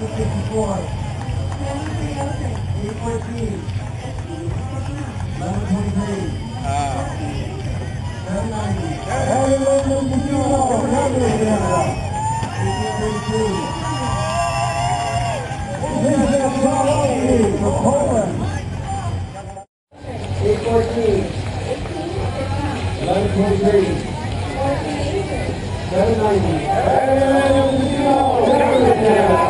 54. 814. 1123. Ah. 790. Harry Logan, Casino, Calgary, Canada. 1832. Vincent Zawalski from Poland. 814. 1123. 790. Harry Logan, Casino, Calgary, Canada. 1832.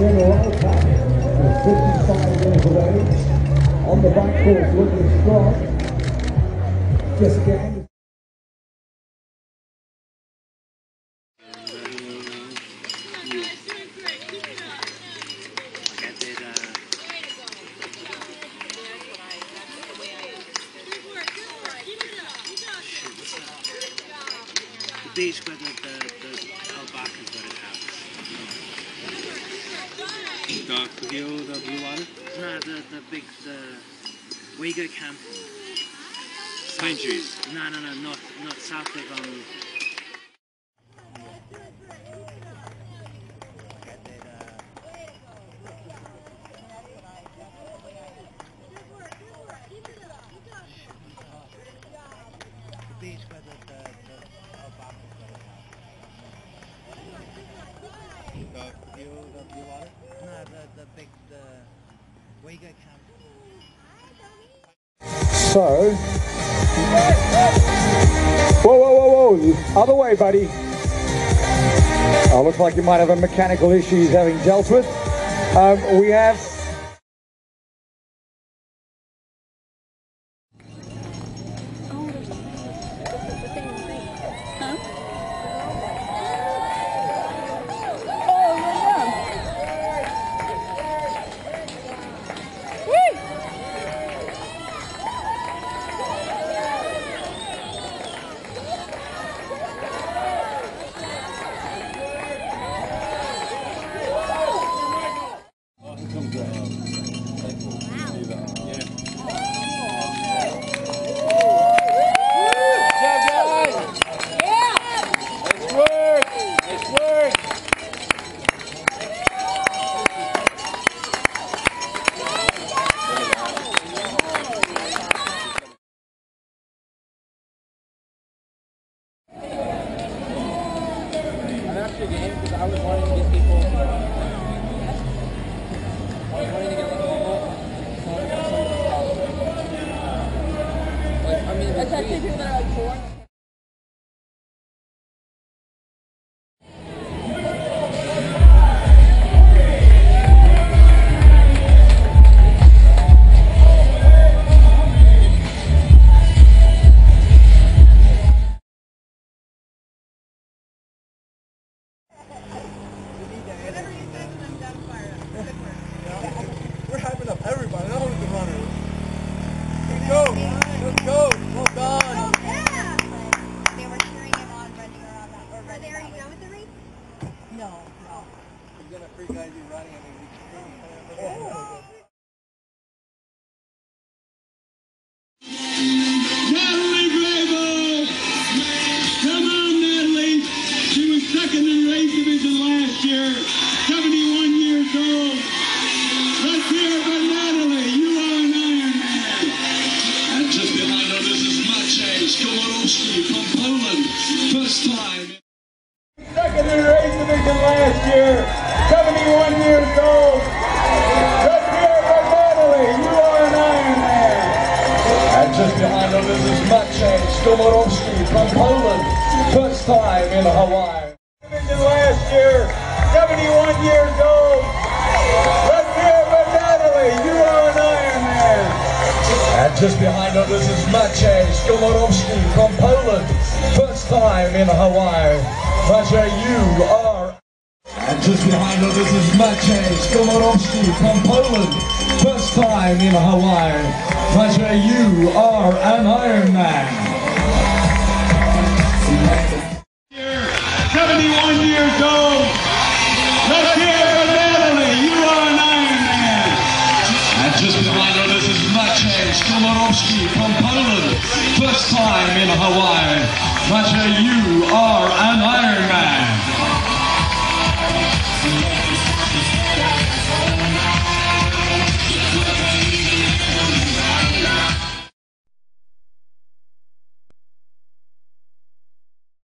General Alcott is 55 years age. On the back course looking strong. Just getting beach where the, the, the alpacas got it The view, the blue water? No, the, the big, the, where you go camp. Pine trees. No, no, no, not, not south of, um, the beach where the, the, the alpacas got it out. The view, the blue water? No, the, the big, the, where you go camp. So. Whoa, whoa, whoa, whoa. Other way, buddy. Oh, looks like you might have a mechanical issue he's having dealt with. Um, we have. Game because I was wanting to get people. Uh, I was wanting to get like people. Oh, like I mean, actually people that are like year, 71 years old. Let's hear it for Natalie. You are an Ironman. And just behind her, this is Maciej Komorowski from Poland. First time. Second in the race division last year, 71 years old. Let's hear it for Natalie. You are an Ironman. And just behind her, this is Maciej Skomorowski from Poland. First time in Hawaii. Division last year, 71 years old. Let's hear it for Natalie. You are an Ironman. And just behind this is Maciej Skomorowski from Poland. First time in Hawaii. Maciej, you are And just behind us, is Maciej Skomorowski from Poland. First time in Hawaii. Maciej, you are an Ironman. 71 This the is Maciej Skomorowski from Poland. First time in Hawaii. Maciej, you are an Ironman.